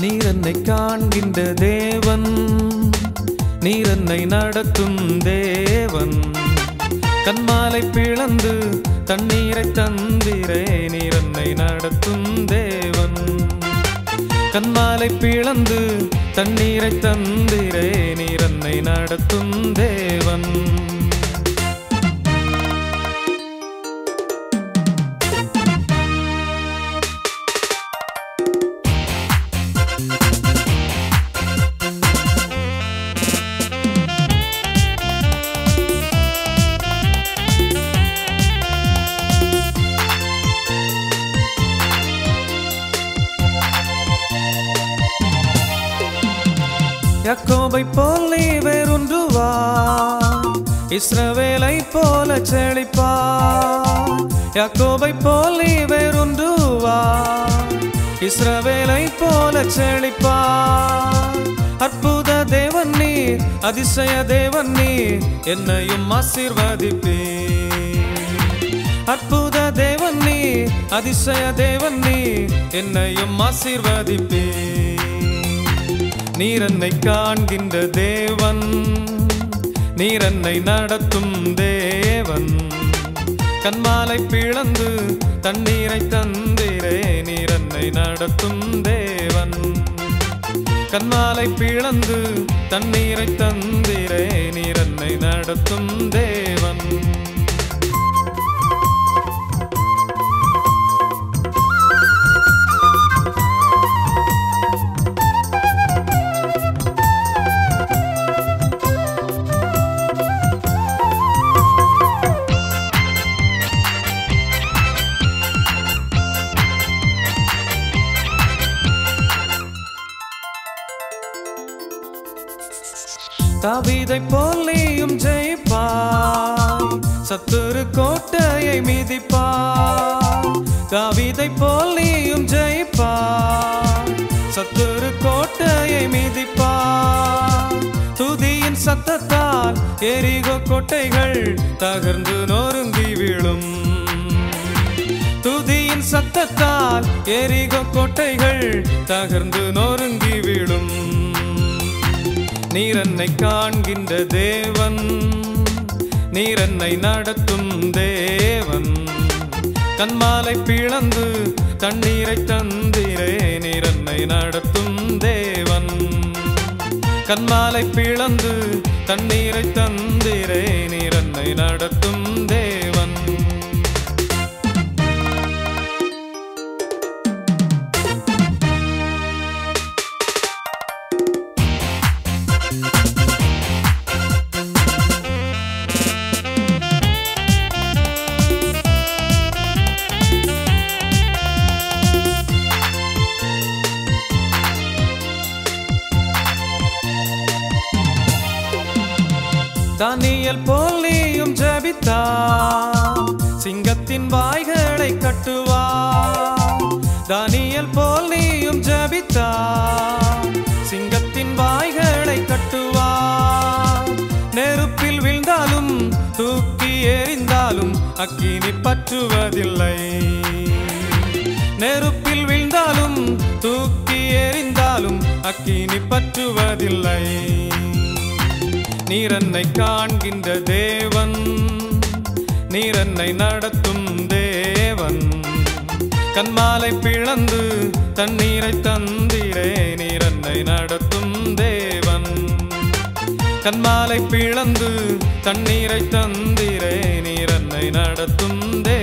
நீர் என்னை காண்கின்ற தேவன். நீர் என்னை நடத்தும் தேவன். கண்மாலை பிளந்து தண்ணீரை தந்திரே நீர் என்னை நடத்தும் தேவன். கண்மாலை பிளந்து தண்ணீரை தந்திரே நீர் என்னை நடத்தும் தேவன். யக்கோபை போல் நீ வேறொன்றுவா இஸ்ரவேலை போல செழிப்பா. யக்கோபை போல் நீ வேறொன்றுவா இஸ்ரவேலை போல செழிப்பா. அற்புத தேவன் நீ அதிசய தேவன் நீ என்னையும் ஆசீர்வதிப்பே அற்புத தேவன் நீ அதிசய தேவன் நீ என்னையும் ஆசீர்வதிப்பே நீரன்னை காண்கின்ற தேவன் நீரன்னை நடத்தும் தேவன். கண்மாலை பிளந்து தண்ணீரை தந்திரே நீரன்னை நடத்தும் தேவன். கண்மாலை பிளந்து தண்ணீரை தந்திரே நீரன்னை நடத்தும் தேவன். கவிதை போலியும் ஜெயிப்பாய். சத்துரு கோட்டையை மிதிப்பாய். கவிதை போலியும் ஜெயிப்பாய். சத்துரு கோட்டையை மிதிப்பாய். துதியின் சத்தத்தால் எரிகோ கோட்டைகள் தகர்ந்து நொறுங்கி விழும். துதியின் சத்தத்தால் எரிகோ கோட்டைகள் தகர்ந்து நொறுங்கி விழும். நீர் என்னை காண்கின்ற தேவன் நீர் என்னை நடத்தும் தேவன். கண்மாலை பிளந்து தண்ணீரை தந்திரே நீர் என்னை நடத்தும் தேவன். கண்மாலை பிளந்து தண்ணீரை தந்திரே நீர் என்னை நடத்தும் தானியல் போல் நீயும் ஜபித்தா. சிங்கத்தின் வாய்களை கட்டுவா. தானியல் போல் நீயும் ஜபித்தா. சிங்கத்தின் வாய்களை கட்டுவா. நெருப்பில் விழுந்தாலும் தூக்கி எறிந்தாலும் அக்கினி பற்றுவதில்லை. நெருப்பில் விழுந்தாலும் தூக்கி எறிந்தாலும் அக்கினி பற்றுவதில்லை. நீரன்னை காண்கின்ற தேவன். நீரன்னை நடத்தும் தேவன். கண்மாலை பிளந்து தண்ணீரை தந்திரே நீரன்னை நடத்தும் தேவன். கண்மாலை பிளந்து தண்ணீரை தந்திரே நீரன்னை நடத்தும் தேவன்